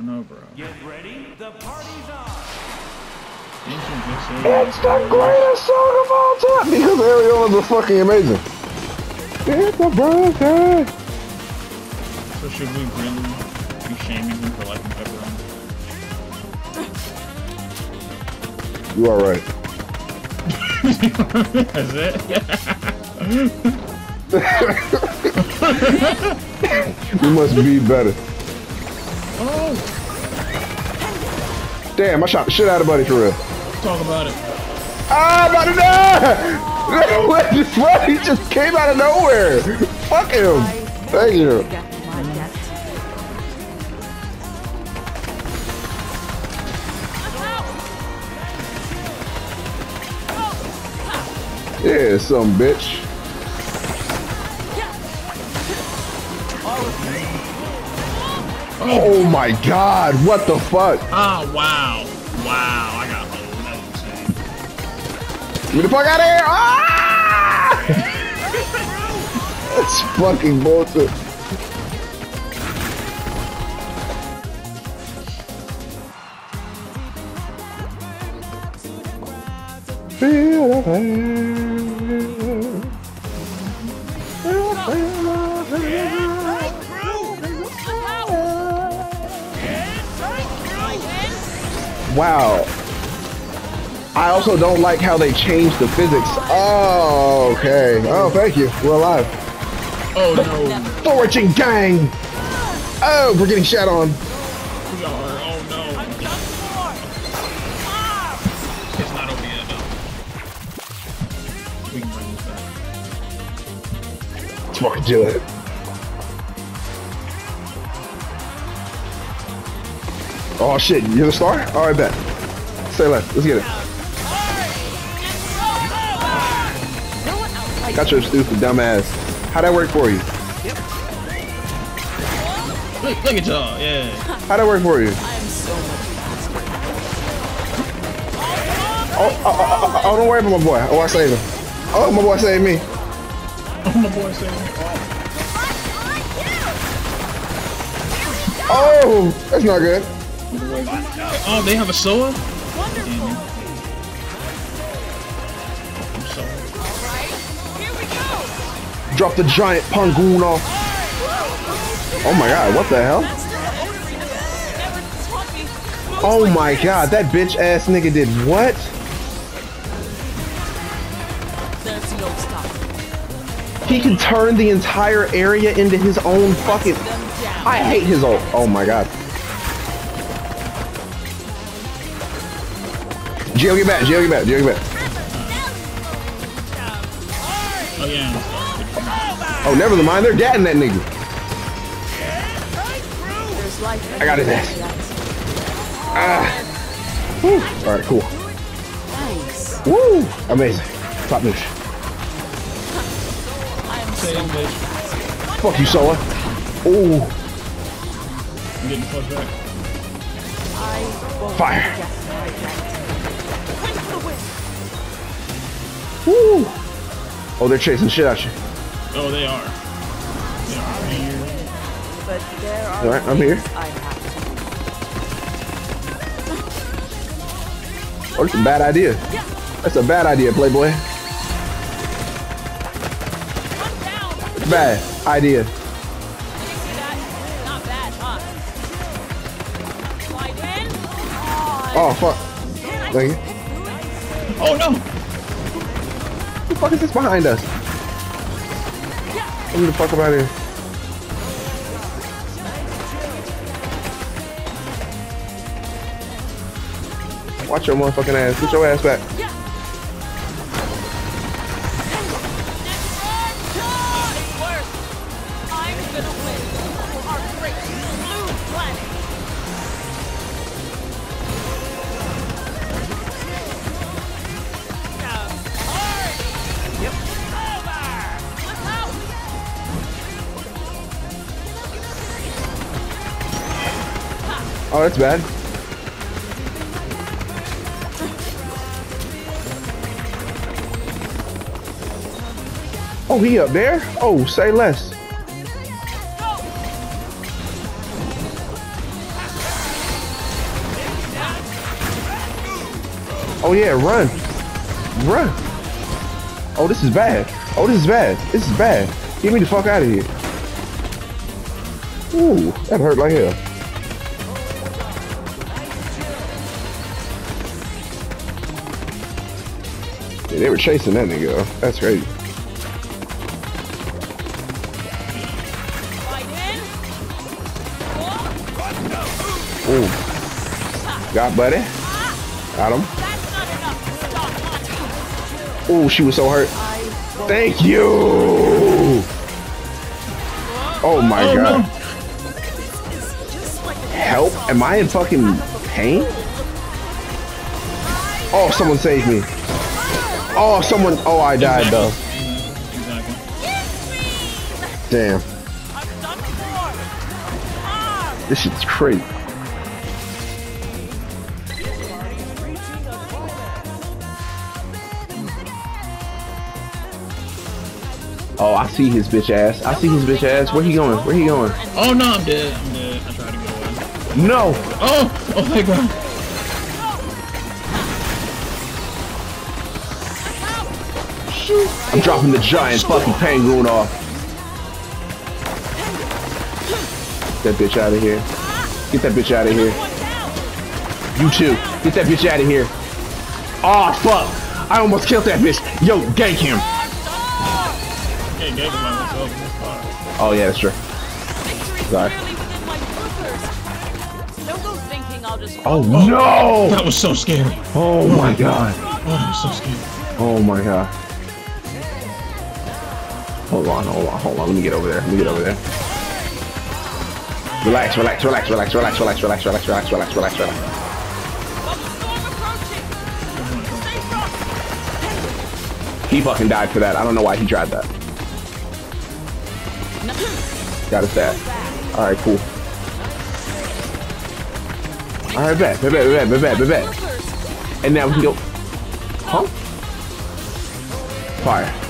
don't know, bro. Get ready, the party's on. You It's the greatest song of all time because Ariola's a fucking amazing. It's the birthday. So should we really be shaming him for liking pepperoni? You are right. That's it? You must be better. Oh, Damn, I shot the shit out of Buddy for real. talk about it. Ah, I'm about to die! What the fuck? He just came out of nowhere. Fuck him. Thank you. Yeah, some bitch. Oh my god, what the fuck? Oh, wow. Wow, I got hold. Get the fuck out of here! Ah! That's fucking bullshit. Feel the pain. Feel the pain. Wow. I also don't like how they changed the physics. Oh, okay. Oh, thank you. We're alive. Oh, no. Fortune gang! Oh, we're getting shot on. We are. Oh, no. It's not over yet, though. We can this back. Let's fucking do it. Oh shit, you're the star? Alright, bet. Stay left, Let's get it. Got your stupid dumbass. How'd that work for you? Look, look at y'all. Yeah. How'd that work for you? I am so much faster. Oh, oh, oh, oh, oh, don't worry about my boy. Oh, I saved him. Oh, my boy saved me. Oh, my boy saying. Oh, that's not good. Oh, they have a Soa? Damn. I'm sorry. Drop the giant penguin off. Oh my god, what the hell? Oh my god, that bitch ass nigga did what? There's no stopping He can turn the entire area into his own fucking. I hate his ult. Oh my god. Gio, get back. Gio, get back. Gio, get back. Oh, yeah. Oh, never mind. They're gatting that nigga. I got his ass. Ah. Whew. All right, cool. Nice. Woo! Amazing. Top notch. Fuck you, Sola. Ooh. Getting Fire. Woo! Oh, they're chasing shit at you. Oh, they are. They are here. But there are All right, I'm here. things I have to Oh, that's a bad idea. That's a bad idea, Playboy. Bad idea. Not bad, huh? Slide in. Oh, fuck. Thank you. Oh, no. Fuck is this behind us? Get the fuck up out here. Watch your motherfucking ass. Get your ass back. Oh, that's bad. Oh, he up there? Oh, say less. Oh yeah, run. Run. Oh, this is bad. Oh, this is bad. This is bad. Get me the fuck out of here. Ooh, that hurt like hell. They were chasing that nigga. That's crazy. Oh, Ooh. Got buddy. Got him. that's not enough to Ooh, she was so hurt. Thank you. Oh my Oh, god. no. Help? Am I in fucking pain? Oh, someone saved me. Oh, someone. Oh, I died though. Exactly. Damn. I've done before. Ah, This shit's crazy. Oh, I see his bitch ass. I see his bitch ass. Where he going? Where he going? Oh no, I'm dead. I'm dead. I tried to get away. No. Oh! Oh my god. I'm dropping the giant fucking penguin off. Get that bitch out of here. Get that bitch out of here. You too. Get that bitch out of here. Oh fuck. I almost killed that bitch. Yo, gank him. Hey, gave him myself in this car. Oh yeah, that's true. Sorry. clearly within my flippers. Don't go thinking I'll just. Oh no. That was so scary. Oh my oh, god. Oh, that was so scary. Oh my god. Hold on, hold on, hold on. Let me get over there. Let me get over there. Relax, relax, relax, relax, relax, relax, relax, relax, relax, relax, relax, relax. He fucking died for that. I don't know why he tried that. Got his dad. Alright, cool. Alright, bet, bet, bet, bet, bet, bet, bet. And now we can go. Huh? Fire.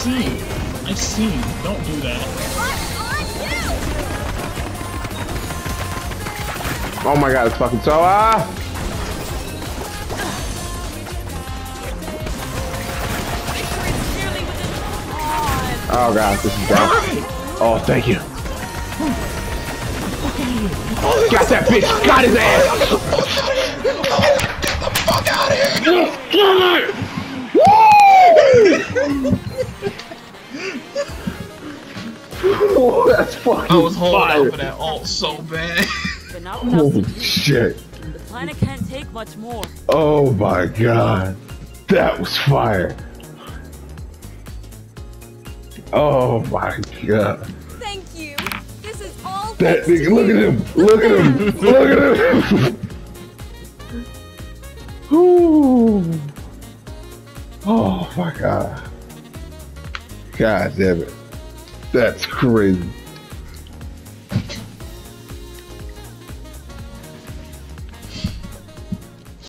see. I see. Don't do that. Oh my god, it's fucking so ah! Oh god, this is bad. Oh, thank you. Got that bitch! Got his ass! Get the fuck out of here! Woo! Oh, that's fucking I was holding fire. out for that ult so bad. But not without Holy shit. The planet can't take much more. Oh my god. That was fire. Oh my god. Thank you. This is all. That nigga, look at him. Look at him. Look at him. Ooh. Oh my god. God damn it. That's crazy.